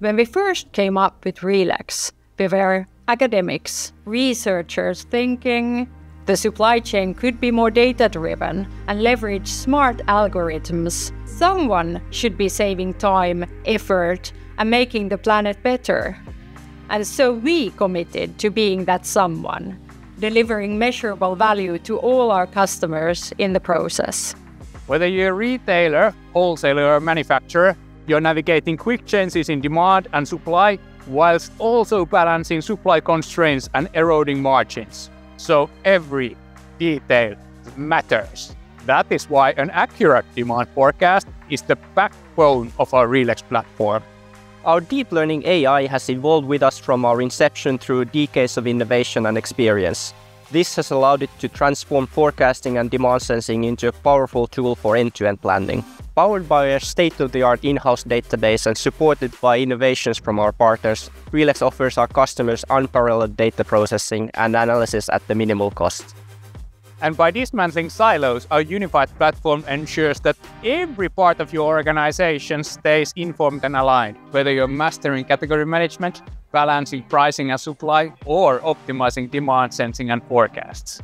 When we first came up with Relex, we were academics, researchers thinking the supply chain could be more data driven and leverage smart algorithms. Someone should be saving time, effort, and making the planet better. And so we committed to being that someone, delivering measurable value to all our customers in the process. Whether you're a retailer, wholesaler, or manufacturer, you're navigating quick changes in demand and supply whilst also balancing supply constraints and eroding margins. So every detail matters. That is why an accurate demand forecast is the backbone of our Relex platform. Our deep learning AI has evolved with us from our inception through decades of innovation and experience. This has allowed it to transform forecasting and demand sensing into a powerful tool for end to end planning. Powered by a state of the art in house database and supported by innovations from our partners, Relex offers our customers unparalleled data processing and analysis at the minimal cost. And by dismantling silos, our unified platform ensures that every part of your organization stays informed and aligned, whether you're mastering category management, balancing pricing and supply, or optimizing demand sensing and forecasts.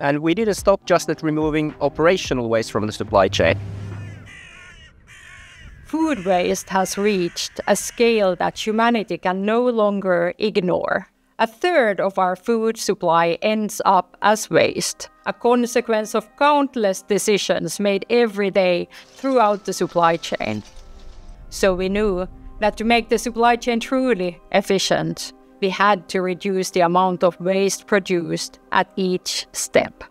And we didn't stop just at removing operational waste from the supply chain. Food waste has reached a scale that humanity can no longer ignore. A third of our food supply ends up as waste, a consequence of countless decisions made every day throughout the supply chain. So we knew that to make the supply chain truly efficient, we had to reduce the amount of waste produced at each step.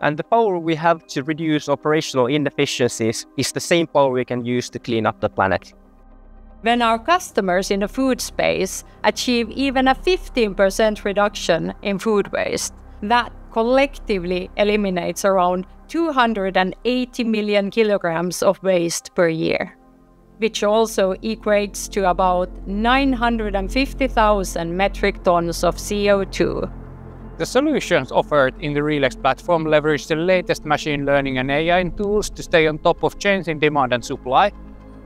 And the power we have to reduce operational inefficiencies is the same power we can use to clean up the planet. When our customers in the food space achieve even a 15% reduction in food waste, that collectively eliminates around 280 million kilograms of waste per year, which also equates to about 950,000 metric tons of CO2 the solutions offered in the Relex platform leverage the latest machine learning and AI tools to stay on top of changing demand and supply,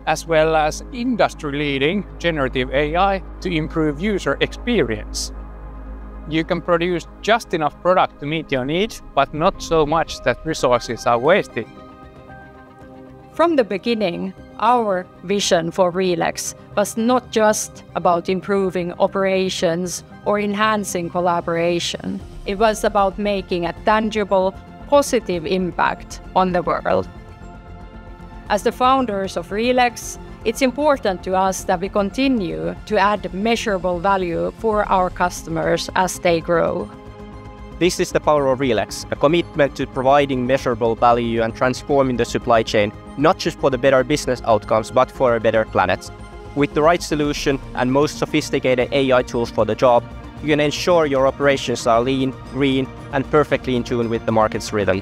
as well as industry leading generative AI to improve user experience. You can produce just enough product to meet your needs, but not so much that resources are wasted. From the beginning, our vision for Relex was not just about improving operations or enhancing collaboration. It was about making a tangible, positive impact on the world. As the founders of Relex, it's important to us that we continue to add measurable value for our customers as they grow. This is the power of Relex, a commitment to providing measurable value and transforming the supply chain, not just for the better business outcomes, but for a better planet. With the right solution and most sophisticated AI tools for the job, you can ensure your operations are lean, green, and perfectly in tune with the market's rhythm.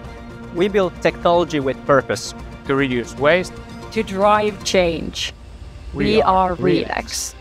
We build technology with purpose to reduce waste, to drive change. We, we are, are Relex.